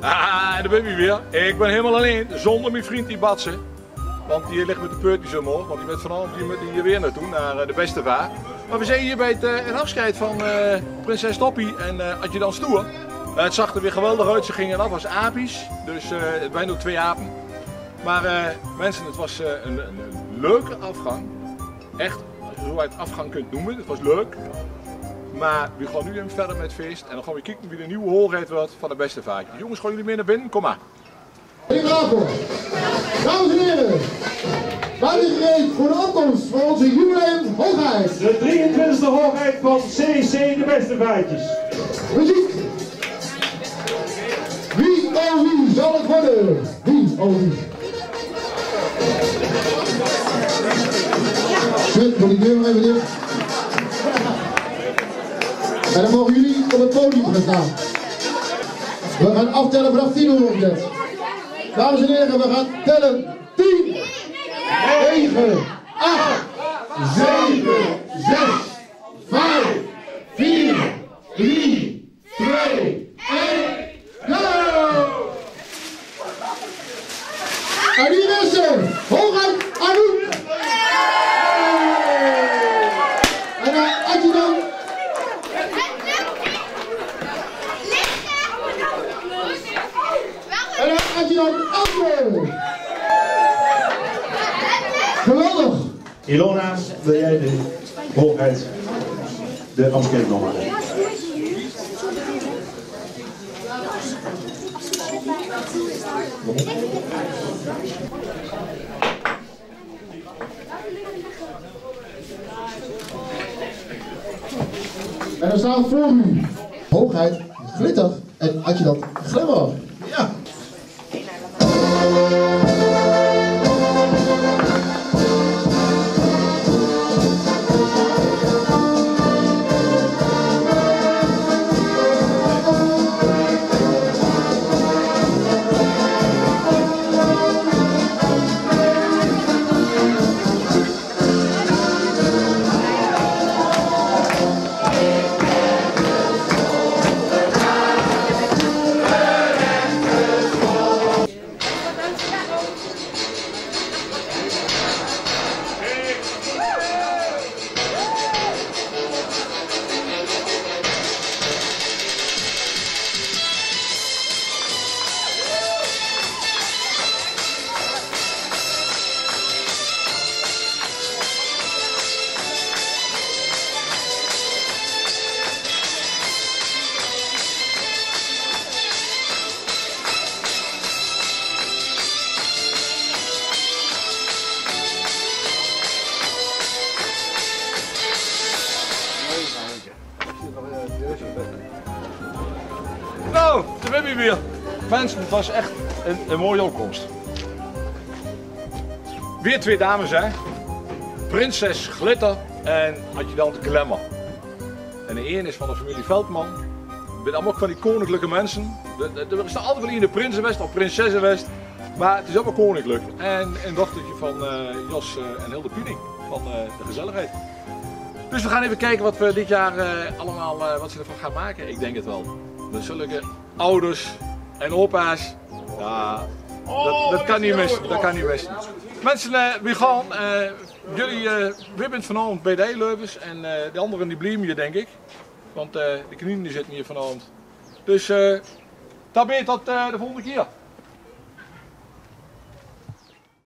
Ah, daar ben je weer. Ik ben helemaal alleen, zonder mijn vriend die Batsen. Want die ligt met de peurtjes omhoog, want die bent vanavond hier, met- hier weer naartoe, naar eh, de beste vaar. Maar we zijn hier bij het, eh, afscheid van eh, prinses Toppie en eh Adjudant Stoer. Het zag er weer geweldig uit, ze gingen af als apies, dus het ook twee apen. Maar mensen, het was een, een, leuke afgang. Echt, zo je het afgang kunt noemen, het was leuk. Maar we gaan nu even verder met het feest en dan gaan we kijken wie de nieuwe hoogheid wordt van de beste vaartje. Jongens, gaan jullie mee naar binnen? Kom maar. Dames en heren, wij zijn gereed voor de opkomst van onze jubileum hoogheid. De 23e hoogheid van CC de beste vaartjes. Muziek. Wie oh wie zal het worden? Wie oh wie? Zet, moet deur nog even dicht. En dan mogen jullie op het podium gaan staan. We gaan aftellen vanaf 10 uur. Dames en heren, we gaan tellen 10, 9, 8, 7, 6, 5, 4, 3, 2, 1, go! En hier is ze, hooguit Anouk! En dan adjudant en adjudant Elke! Geweldig! Ilona, wil jij de hoogheid de afscheid nog? En dan staat voor u hoogheid, glitter en adjudant glimmer. Ben je weer. Mensen, het was echt een, een mooie opkomst. Weer twee dames, hè? Prinses Glitter en adjudant Glamour. En de een is van de familie Veldman. Het zijn allemaal van die koninklijke mensen. Er- is altijd wel in de prinsenwest of prinsessenwest. Maar het is allemaal koninklijk. En een dochtertje van eh, Jos eh, en Hilde Piening van eh, de gezelligheid. Dus we gaan even kijken wat we dit jaar allemaal wat ze ervan gaan maken. Ik denk het wel. Met zulke ouders en opa's. Ja, dat, dat kan niet missen. Dat kan niet missen. Mensen, eh, we gaan. eh, jullie uh, wibbent vanavond bij de Leuvens en eh, de anderen die blijven hier denk ik. Want eh, de knieën zitten hier vanavond. Dus uh, tabé tot eh, de volgende keer.